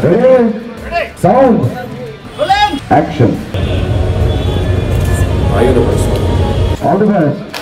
Ready? Ready. Sound. the Action. All the best.